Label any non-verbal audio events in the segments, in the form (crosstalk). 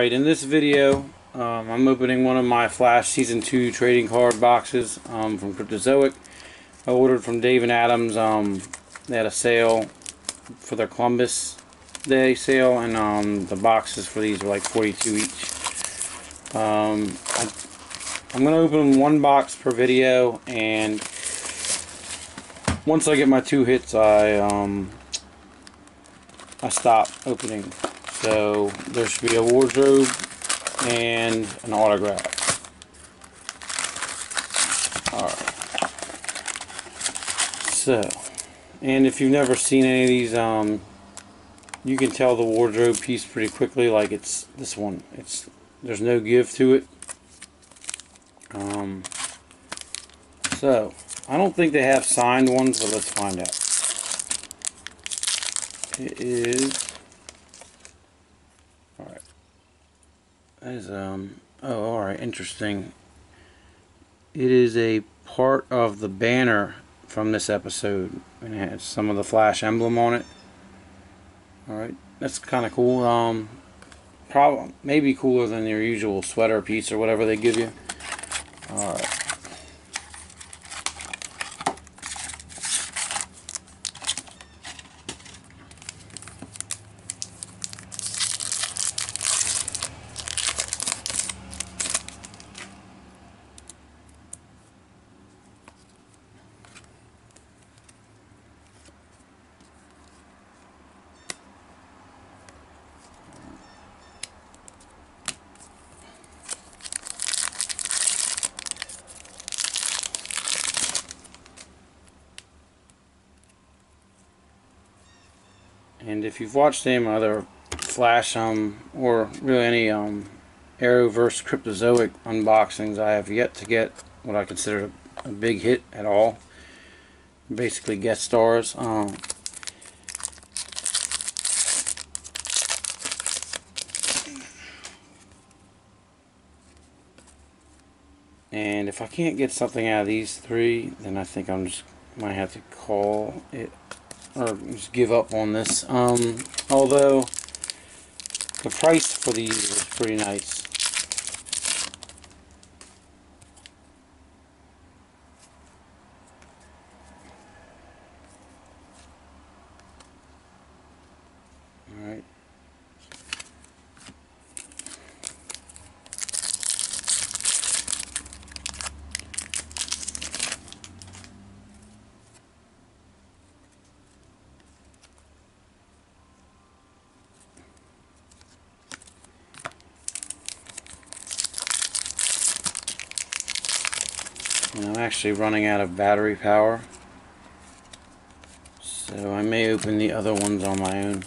Alright, in this video, um, I'm opening one of my Flash Season 2 trading card boxes um, from Cryptozoic. I ordered from Dave and Adams. Um, they had a sale for their Columbus Day sale, and um, the boxes for these were like 42 each. Um, I, I'm going to open one box per video, and once I get my two hits, I um, I stop opening. So there should be a wardrobe and an autograph. Alright. So, and if you've never seen any of these, um, you can tell the wardrobe piece pretty quickly, like it's this one. It's There's no give to it. Um, so, I don't think they have signed ones, but let's find out. It is That is, um, oh, alright, interesting. It is a part of the banner from this episode. And it has some of the Flash emblem on it. Alright, that's kind of cool. Um, probably, maybe cooler than your usual sweater piece or whatever they give you. Alright. And if you've watched any other Flash um, or really any um, Arrowverse Cryptozoic unboxings, I have yet to get what I consider a big hit at all. Basically guest stars. Um, and if I can't get something out of these three, then I think I'm just might have to call it or just give up on this. Um, although the price for these was pretty nice. Alright. And I'm actually running out of battery power. So I may open the other ones on my own.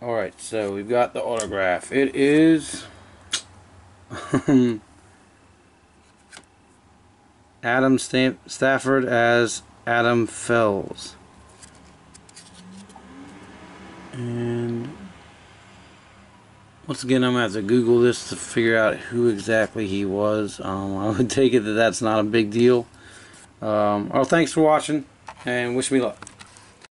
Alright, so we've got the autograph. It is (laughs) um, Adam Stafford as Adam Fells. And once again, I'm going to have to Google this to figure out who exactly he was. Um, I would (laughs) take it that that's not a big deal. Um, well, thanks for watching and wish me luck.